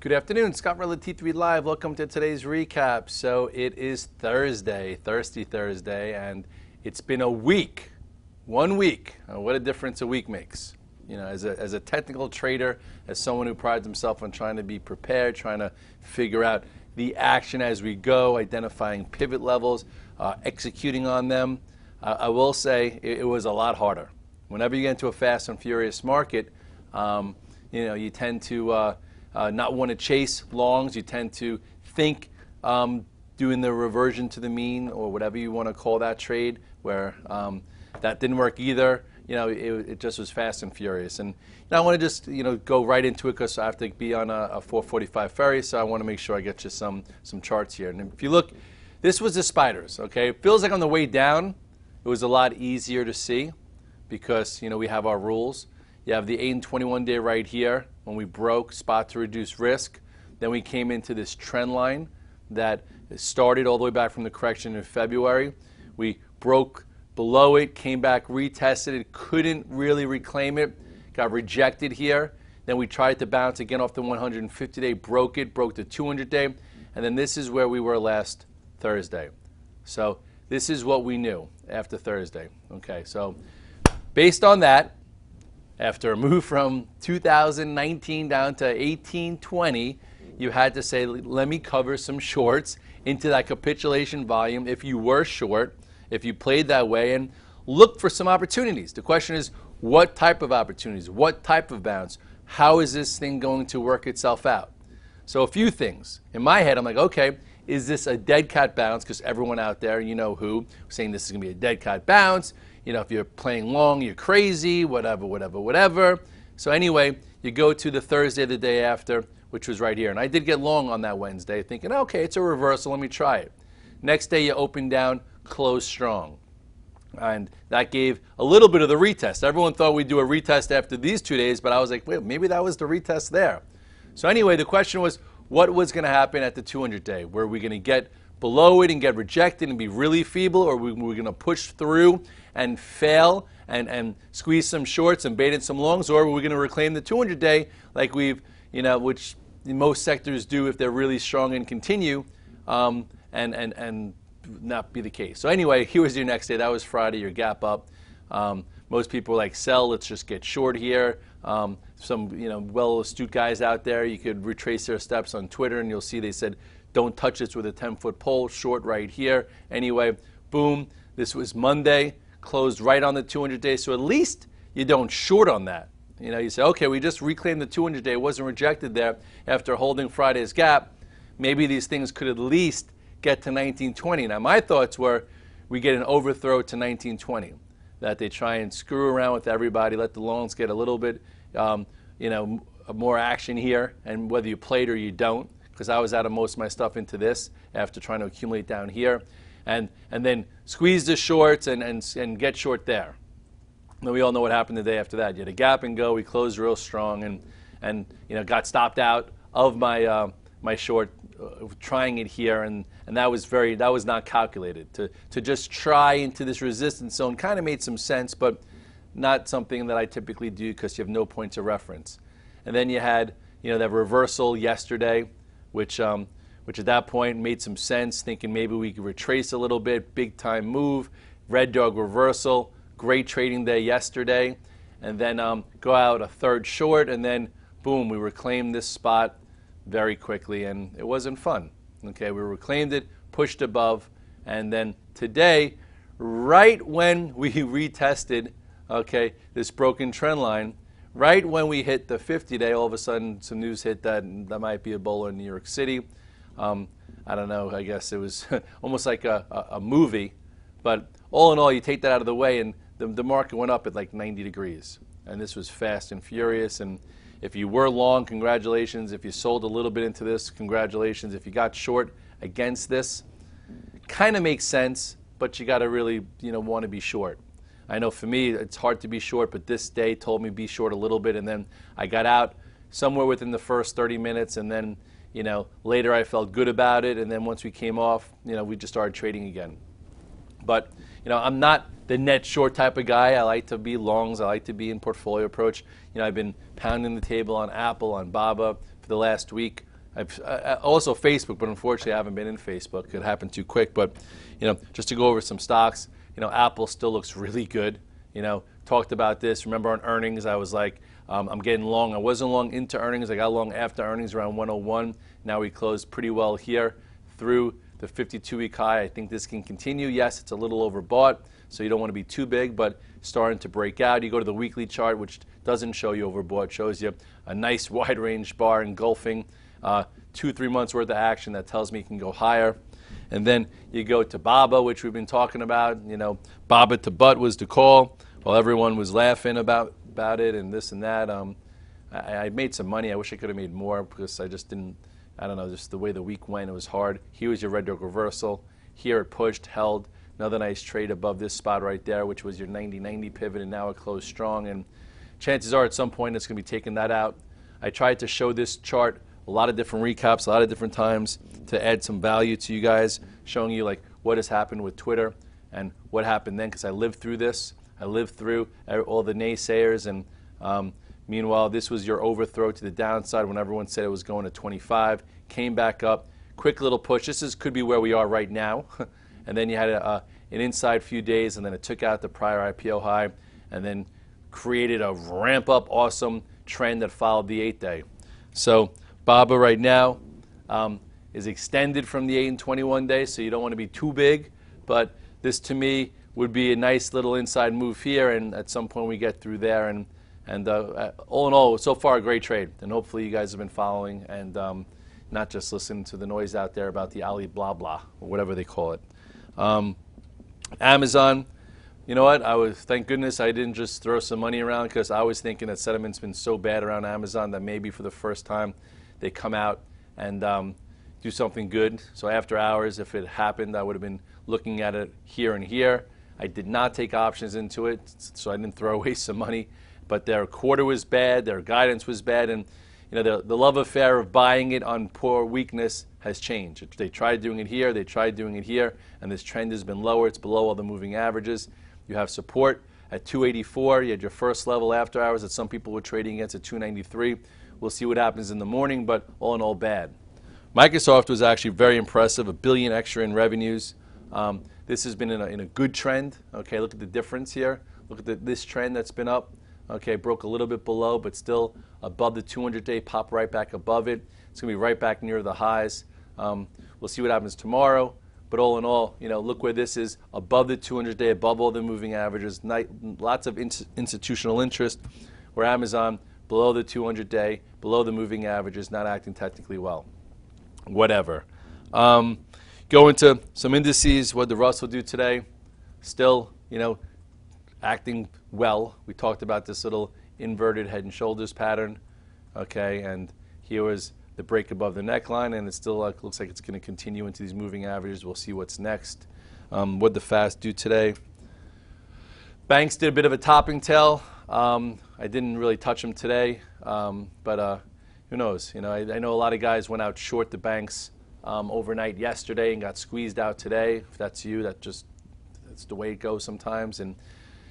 Good afternoon, Scott Redler, T3 Live. Welcome to today's recap. So it is Thursday, Thirsty Thursday, and it's been a week, one week. Uh, what a difference a week makes. You know, as a, as a technical trader, as someone who prides himself on trying to be prepared, trying to figure out the action as we go, identifying pivot levels, uh, executing on them, uh, I will say it, it, was a lot harder. Whenever you get into a fast and furious market, um, you know, you tend to uh, uh, not want to chase longs. You tend to think um, doing the reversion to the mean or whatever you want to call that trade, where um, that didn't work either. You know, it, it, just was fast and furious. And you know, I want to just you know go right into it because I have to be on a, a 445 ferry, so I want to make sure I get you some some charts here. And if you look, this was the spiders. Okay, it feels like on the way down, it was a lot easier to see because you know we have our rules. You have the 8 and 21 day right here when we broke spot to reduce risk. Then we came into this trend line that started all the way back from the correction in February. We broke below it, came back, retested it, couldn't really reclaim it, got rejected here. Then we tried to bounce again off the 150 day, broke it, broke the 200 day, and then this is where we were last Thursday. So this is what we knew after Thursday. Okay, so based on that, after a move from 2019 down to 1820, you had to say, let me cover some shorts into that capitulation volume if you were short, if you played that way, and look for some opportunities. The question is, what type of opportunities? What type of bounce? How is this thing going to work itself out? So, a few things. In my head, I'm like, okay, is this a dead cat bounce? Because everyone out there, you know who, saying this is going to be a dead cat bounce you know, if you're playing long, you're crazy, whatever, whatever, whatever. So anyway, you go to the Thursday the day after, which was right here. And I did get long on that Wednesday, thinking, okay, it's a reversal, let me try it. Next day, you open down, close strong. And that gave a little bit of the retest. Everyone thought we'd do a retest after these two days, but I was like, wait, maybe that was the retest there. So anyway, the question was, what was going to happen at the 200 day? Were we going to get below it and get rejected and be really feeble, or were we going to push through and fail and, and squeeze some shorts and bait in some longs, or we're going to reclaim the 200 day like we've, you know, which most sectors do if they're really strong and continue um, and, and, and not be the case. So, anyway, here was your next day. That was Friday, your gap up. Um, most people like, sell, let's just get short here. Um, some you know well astute guys out there, you could retrace their steps on Twitter and you'll see they said, don't touch this with a 10 foot pole, short right here. Anyway, boom, this was Monday closed right on the 200 day. So at least you don't short on that. You know, you say, okay, we just reclaimed the 200 day, it wasn't rejected there after holding Friday's gap. Maybe these things could at least get to 1920. Now, my thoughts were we get an overthrow to 1920, that they try and screw around with everybody, let the loans get a little bit, um, you know, more action here, and whether you played or you don't, because I was out of most of my stuff into this after trying to accumulate down here and, and then squeeze the shorts and, and, and get short there. And we all know what happened the day after that. You had a gap and go. We closed real strong and, and you know, got stopped out of my, uh, my short uh, trying it here. And, and that was very, that was not calculated. To, to just try into this resistance zone kind of made some sense, but not something that I typically do because you have no points of reference. And then you had, you know, that reversal yesterday, which um, which at that point made some sense, thinking maybe we could retrace a little bit, big time move, red dog reversal, great trading day yesterday, and then um, go out a third short, and then boom, we reclaimed this spot very quickly, and it wasn't fun. Okay, we reclaimed it, pushed above, and then today, right when we retested, okay, this broken trend line, right when we hit the 50 day, all of a sudden some news hit that that might be Ebola in New York City. Um, I don't know, I guess it was almost like a, a, a, movie. But all in all, you take that out of the way, and the, the market went up at like 90 degrees. And this was fast and furious. And if you were long, congratulations. If you sold a little bit into this, congratulations. If you got short against this, kind of makes sense, but you got to really, you know, want to be short. I know for me, it's hard to be short, but this day told me be short a little bit, and then I got out somewhere within the first 30 minutes, and then you know, later I felt good about it, and then once we came off, you know, we just started trading again. But you know, I'm not the net short type of guy. I like to be longs. I like to be in portfolio approach. You know, I've been pounding the table on Apple, on Baba for the last week. I've, uh, also Facebook, but unfortunately I haven't been in Facebook. It happened too quick. But you know, just to go over some stocks, you know, Apple still looks really good. You know, talked about this. Remember on earnings, I was like, um, I'm getting long. I wasn't long into earnings. I got long after earnings around 101. Now we closed pretty well here through the 52-week high. I think this can continue. Yes, it's a little overbought, so you don't want to be too big, but starting to break out. You go to the weekly chart, which doesn't show you overbought, shows you a nice wide range bar engulfing uh, two, three months worth of action that tells me it can go higher. And then you go to BABA, which we've been talking about. You know, BABA to butt was the call. While everyone was laughing about, about it and this and that, um, I, I made some money. I wish I could have made more because I just didn't, I don't know, just the way the week went, it was hard. Here was your red dog reversal. Here it pushed, held. Another nice trade above this spot right there, which was your 90-90 pivot, and now it closed strong. And chances are at some point it's going to be taking that out. I tried to show this chart a lot of different recaps, a lot of different times to add some value to you guys, showing you like what has happened with Twitter and what happened then because I lived through this. I lived through all the naysayers and um, meanwhile this was your overthrow to the downside when everyone said it was going to 25, came back up, quick little push. This is, could be where we are right now. and then you had a, a, an inside few days and then it took out the prior IPO high and then created a ramp up awesome trend that followed the eight day. So BABA right now um, is extended from the 8 and 21 days, so you don't want to be too big. But this to me would be a nice little inside move here, and at some point we get through there. And, and uh, uh all in all, so far a great trade. And hopefully you guys have been following and um, not just listening to the noise out there about the Ali blah blah, or whatever they call it. Um, Amazon, you know what? I was thank goodness I didn't just throw some money around because I was thinking that sentiment's been so bad around Amazon that maybe for the first time they come out and um, do something good. So after hours, if it happened, I would have been looking at it here and here. I did not take options into it, so I didn't throw away some money. But their quarter was bad, their guidance was bad, and you know the, the love affair of buying it on poor weakness has changed. They tried doing it here, they tried doing it here, and this trend has been lower. It's below all the moving averages. You have support at 284. You had your first level after hours that some people were trading against at 293. We'll see what happens in the morning, but all in all, bad. Microsoft was actually very impressive, a billion extra in revenues. Um, this has been in a, in a, good trend. Okay, look at the difference here. Look at the, this trend that's been up. Okay, broke a little bit below, but still above the 200-day, pop right back above it. It's going to be right back near the highs. Um, we'll see what happens tomorrow. But all in all, you know, look where this is above the 200-day, above all the moving averages. lots of institutional interest. Where Amazon below the 200 day, below the moving averages, not acting technically well. Whatever. Um, go into some indices. What did Russell do today? Still, you know, acting well. We talked about this little inverted head and shoulders pattern. Okay, and here was the break above the neckline, and it still uh, looks like it's going to continue into these moving averages. We'll see what's next. Um, what the fast do today? Banks did a bit of a topping tail. Um, I didn't really touch them today, um, but uh, who knows? You know, I, I, know a lot of guys went out short the banks um, overnight yesterday and got squeezed out today. If that's you, that just that's the way it goes sometimes. And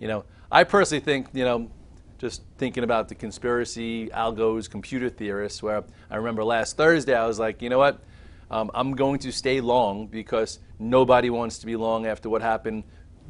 you know, I personally think you know, just thinking about the conspiracy algos, computer theorists. Where I remember last Thursday, I was like, you know what? Um, I'm going to stay long because nobody wants to be long after what happened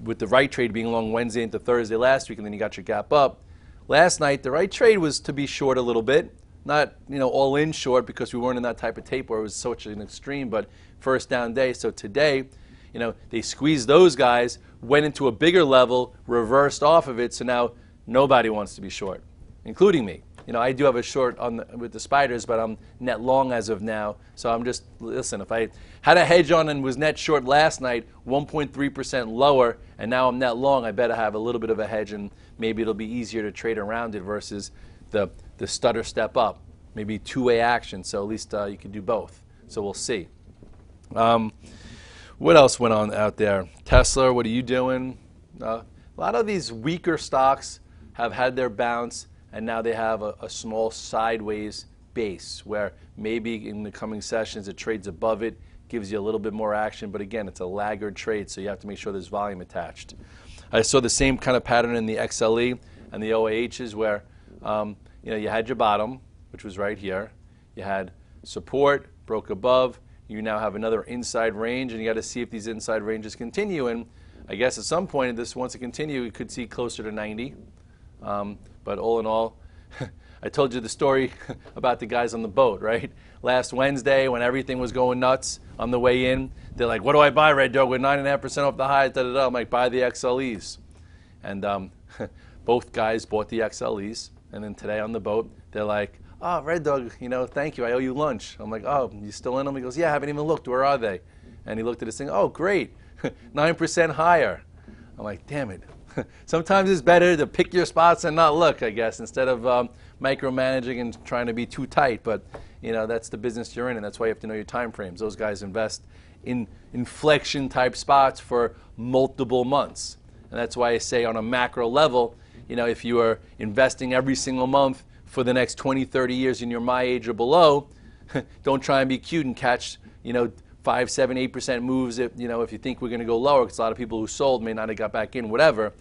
with the right trade being long Wednesday into Thursday last week, and then you got your gap up. Last night, the right trade was to be short a little bit, not you know all in short because we weren't in that type of tape where it was such an extreme, but first down day. So today, you know, they squeezed those guys, went into a bigger level, reversed off of it. So now nobody wants to be short, including me you know, I do have a short on the, with the spiders, but I'm net long as of now. So I'm just listen. If I had a hedge on and was net short last night, 1.3% lower, and now I'm net long, I better have a little bit of a hedge, and maybe it'll be easier to trade around it versus the the stutter step up, maybe two-way action. So at least uh, you can do both. So we'll see. Um, what else went on out there? Tesla, what are you doing? Uh, a lot of these weaker stocks have had their bounce and now they have a, a small sideways base where maybe in the coming sessions it trades above it, gives you a little bit more action, but again, it's a laggard trade, so you have to make sure there's volume attached. I saw the same kind of pattern in the XLE and the OIHs where um, you know you had your bottom, which was right here. You had support, broke above. You now have another inside range, and you got to see if these inside ranges continue. And I guess at some point, if this wants to continue, you could see closer to 90. Um, but all in all, I told you the story about the guys on the boat, right? Last Wednesday, when everything was going nuts on the way in, they're like, "What do I buy, Red Dog? With nine and a half percent off the high." Da, da, da. I'm like, "Buy the XLEs," and um, both guys bought the XLEs. And then today on the boat, they're like, "Oh, Red Dog, you know, thank you. I owe you lunch." I'm like, "Oh, you still in them?" He goes, "Yeah, I haven't even looked. Where are they?" And he looked at his thing. Oh, great, nine percent higher. I'm like, "Damn it." Sometimes it's better to pick your spots and not look, I guess, instead of um, micromanaging and trying to be too tight. But you know that's the business you're in, and that's why you have to know your time frames. Those guys invest in inflection type spots for multiple months, and that's why I say on a macro level, you know, if you are investing every single month for the next 20, 30 years and you're my age or below, don't try and be cute and catch, you know, five, seven, eight percent moves. If you know, if you think we're going to go lower, because a lot of people who sold may not have got back in, whatever.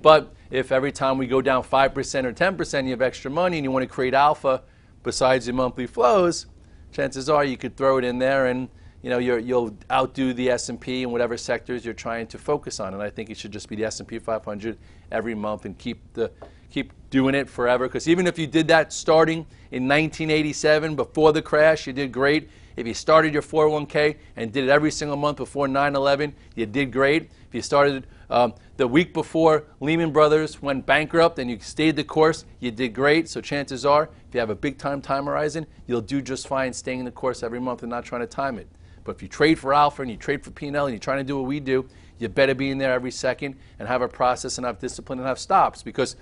But if every time we go down 5% or 10%, you have extra money and you want to create alpha besides your monthly flows, chances are you could throw it in there and you know, you will outdo the S&P in whatever sectors you're trying to focus on. And I think it should just be the S&P 500 every month and keep the keep doing it forever. Because even if you did that starting in 1987 before the crash, you did great. If you started your 401k and did it every single month before 9/11, you did great. If you started um, the week before Lehman Brothers went bankrupt and you stayed the course, you did great. So chances are, if you have a big time time horizon, you'll do just fine staying the course every month and not trying to time it. But if you trade for alpha and you trade for P&L and you're trying to do what we do, you better be in there every second and have a process and have discipline and have stops. Because,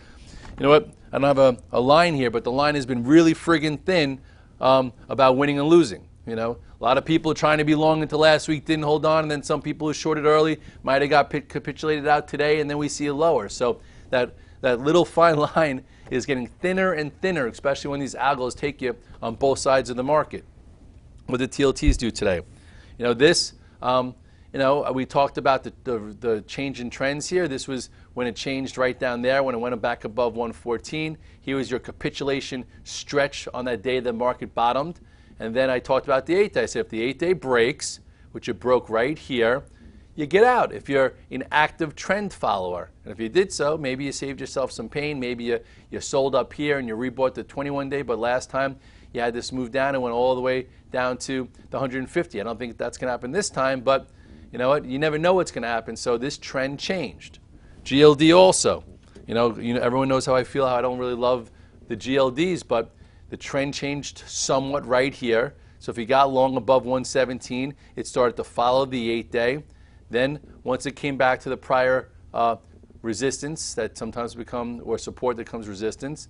you know what, I don't have a, a line here, but the line has been really friggin' thin um, about winning and losing. You know, a lot of people trying to be long until last week didn't hold on, and then some people who shorted early might have got capitulated out today, and then we see a lower. So that that little fine line is getting thinner and thinner, especially when these algos take you on both sides of the market. What did TLTs do today? You know, this, um, you know, we talked about the, the, the, change in trends here. This was when it changed right down there, when it went back above 114. Here was your capitulation stretch on that day the market bottomed. And then I talked about the eight day. I said if the eight day breaks, which it broke right here, you get out if you're an active trend follower. And if you did so, maybe you saved yourself some pain. Maybe you, you sold up here and you rebought the 21 day, but last time you had this move down and went all the way down to the 150. I don't think that's going to happen this time, but you know what? You never know what's going to happen. So this trend changed. GLD also. You know, you know, everyone knows how I feel, how I don't really love the GLDs, but the trend changed somewhat right here. So if you got long above 117, it started to follow the eight day. Then once it came back to the prior uh, resistance that sometimes become, or support that comes resistance,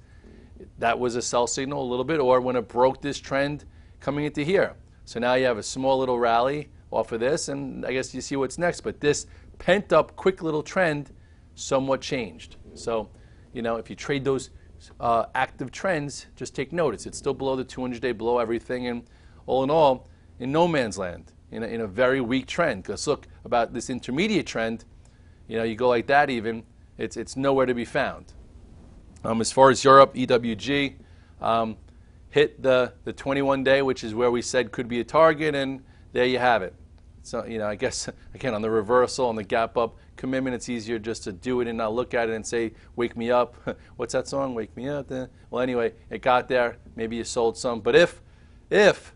that was a sell signal a little bit, or when it broke this trend coming into here. So now you have a small little rally off of this, and I guess you see what's next. But this pent up, quick little trend somewhat changed. So, you know, if you trade those uh, active trends, just take notice. It's still below the 200 day, below everything, and all in all, in no man's land, in a, in a very weak trend. Because look, about this intermediate trend, you know, you go like that even, it's, it's nowhere to be found. Um, as far as Europe, EWG um, hit the, the 21 day, which is where we said could be a target, and there you have it. So, you know, I guess, again, on the reversal, on the gap up commitment, it's easier just to do it and not look at it and say, wake me up. What's that song? Wake me up. Well, anyway, it got there. Maybe you sold some. But if, if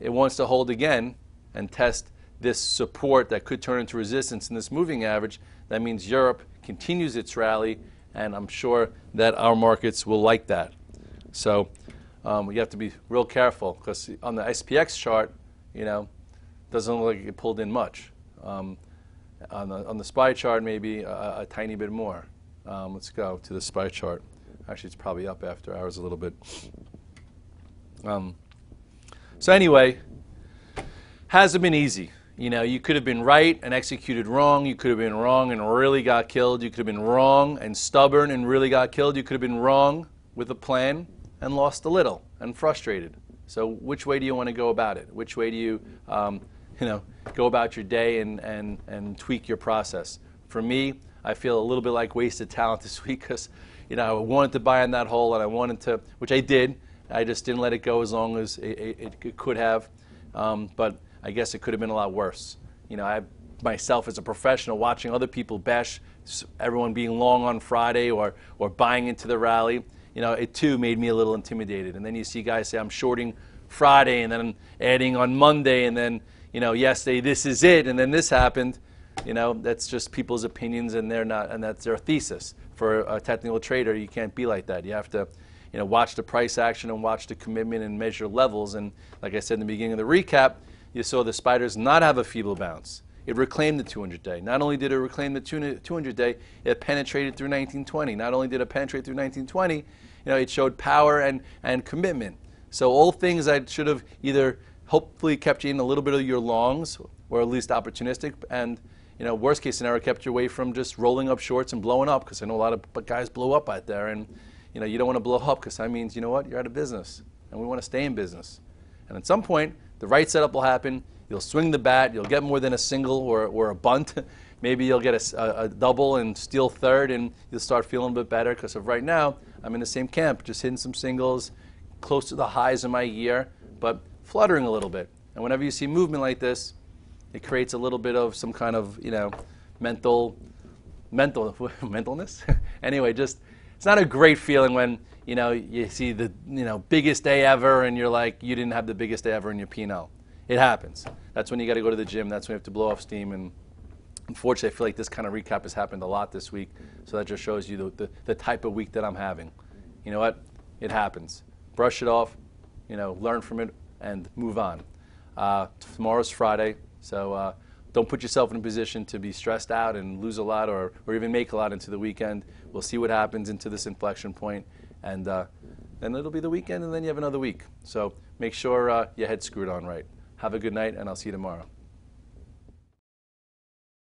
it wants to hold again and test this support that could turn into resistance in this moving average, that means Europe continues its rally, and I'm sure that our markets will like that. So um, you have to be real careful because on the SPX chart, you know, doesn't look like it pulled in much. Um, on, the, on the SPY chart, maybe a, a tiny bit more. Um, let's go to the SPY chart. Actually, it's probably up after hours a little bit. Um, so anyway, hasn't been easy. You know, you could have been right and executed wrong. You could have been wrong and really got killed. You could have been wrong and stubborn and really got killed. You could have been wrong with a plan and lost a little and frustrated. So which way do you want to go about it? Which way do you, um, you know, go about your day and, and, and tweak your process? For me, I feel a little bit like wasted talent this week because, you know, I wanted to buy in that hole and I wanted to, which I did, I just didn't let it go as long as it, it, it could have. Um, but I guess it could have been a lot worse. You know, I myself as a professional watching other people bash everyone being long on Friday or, or buying into the rally, you know, it too made me a little intimidated. And then you see guys say, I'm shorting Friday and then adding on Monday and then, you know, yesterday this is it and then this happened. You know, that's just people's opinions and they're not, and that's their thesis. For a technical trader, you can't be like that. You have to, you know, watch the price action and watch the commitment and measure levels. And like I said in the beginning of the recap, you saw the spiders not have a feeble bounce. It reclaimed the 200 day. Not only did it reclaim the 200 day, it penetrated through 1920. Not only did it penetrate through 1920, you know, it showed power and, and commitment. So all things that should have either hopefully kept you in a little bit of your longs, or at least opportunistic, and you know, worst case scenario kept you away from just rolling up shorts and blowing up because I know a lot of guys blow up out there, and you know, you don't want to blow up because that means you know what, you're out of business, and we want to stay in business. And at some point, the right setup will happen. You'll swing the bat. You'll get more than a single or, or a bunt. Maybe you'll get a, a, double and steal third, and you'll start feeling a bit better. Because of right now, I'm in the same camp, just hitting some singles, close to the highs of my year, but fluttering a little bit. And whenever you see movement like this, it creates a little bit of some kind of you know mental mental mentalness. anyway, just it's not a great feeling when you know you see the you know biggest day ever, and you're like you didn't have the biggest day ever in your P&L. It happens. That's when you got to go to the gym. That's when you have to blow off steam. And unfortunately, I feel like this kind of recap has happened a lot this week. So that just shows you the, the, the type of week that I'm having. You know what? It happens. Brush it off, you know, learn from it, and move on. Uh, tomorrow's Friday, so uh, don't put yourself in a position to be stressed out and lose a lot or, or even make a lot into the weekend. We'll see what happens into this inflection point, and uh, then it'll be the weekend, and then you have another week. So make sure uh, your head's screwed on right. Have a good night, and I'll see you tomorrow.